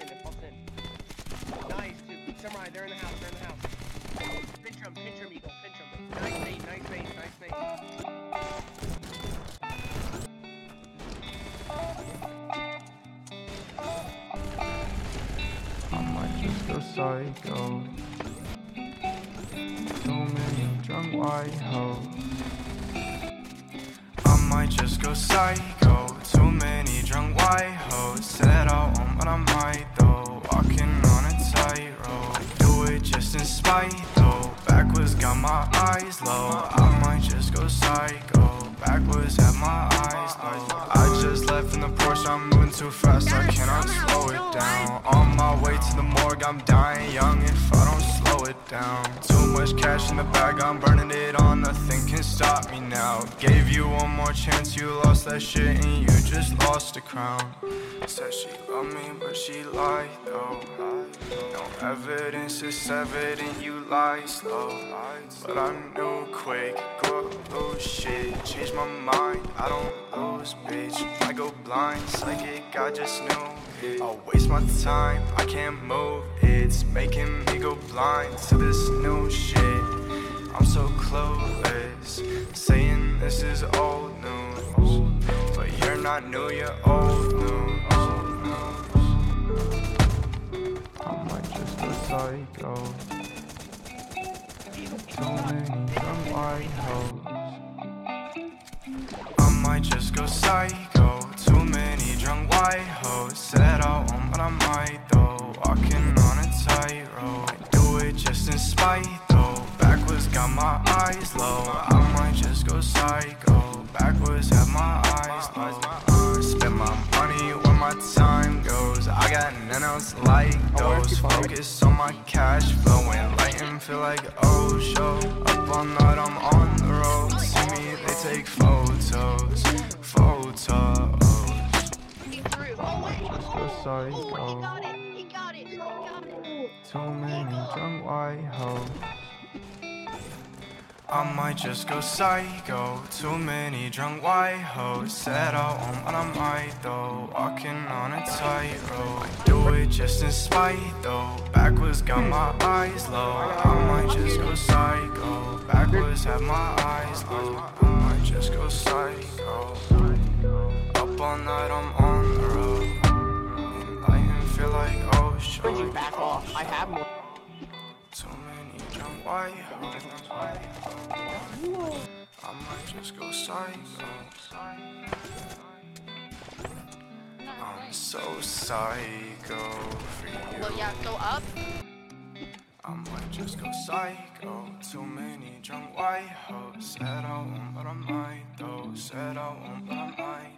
in, pulse in. Nice, dude. Samurai, they're in the house, they're in the house. Pinch him, pinch him, Eagle, pinch him. Nice nice nice bait. I might just go psycho. So many drunk white hoes. I might just go psycho. Too many drunk white hoes. Spite though. Backwards got my eyes low. I might just go psycho. Backwards have my eyes low. I just left in the Porsche. I'm moving too fast. I cannot slow down. On my way to the morgue. I'm dying young if I don't slow it down. Too much cash in the bag. I'm burning it on. Nothing can stop me now. Gave you one more chance. You lost that shit and you just lost the crown. Said she loved me, but she lied though. No evidence is evident, you lie slow. But I knew quick, lose oh, shit. Change my mind, I don't bitch. I go blind, psychic, I just knew it. I'll waste my time, I can't move. It's making me go blind to this new shit. I'm so clueless, saying this is old news. But you're not new, you're old news. I might just go psycho. So many drunk white hoes. Might just go psycho. Too many drunk white hoes. Said I won't, but I might though. Walking on a tightrope. I do it just in spite though. Backwards got my eyes low. I might just go psycho. Backwards have my eyes low. Spend my money where my time goes. I got none else like those. Focus on my cash flow and light and feel like oh show. Up all night, I'm on the road. See me, they take. Photos. Just go sorry, Oh, he go. got it. He got it. He got it. Too many drunk white hoes. I might just go psycho. Too many drunk white hoes. Said I won't, but I might though. Walking on a tightrope. Do it just in spite though. Backwards got my eyes low. I might just go psycho. Backwards have my eyes low. I might just go psycho. Up all night, I'm on shit. back off. I have more. Too many drunk white hoes. I might just go psycho. I'm so psycho for you. Well, yeah, go up. I might just go psycho. Too many drunk white hoes. Said I won't, but I might though. Said I won't, but I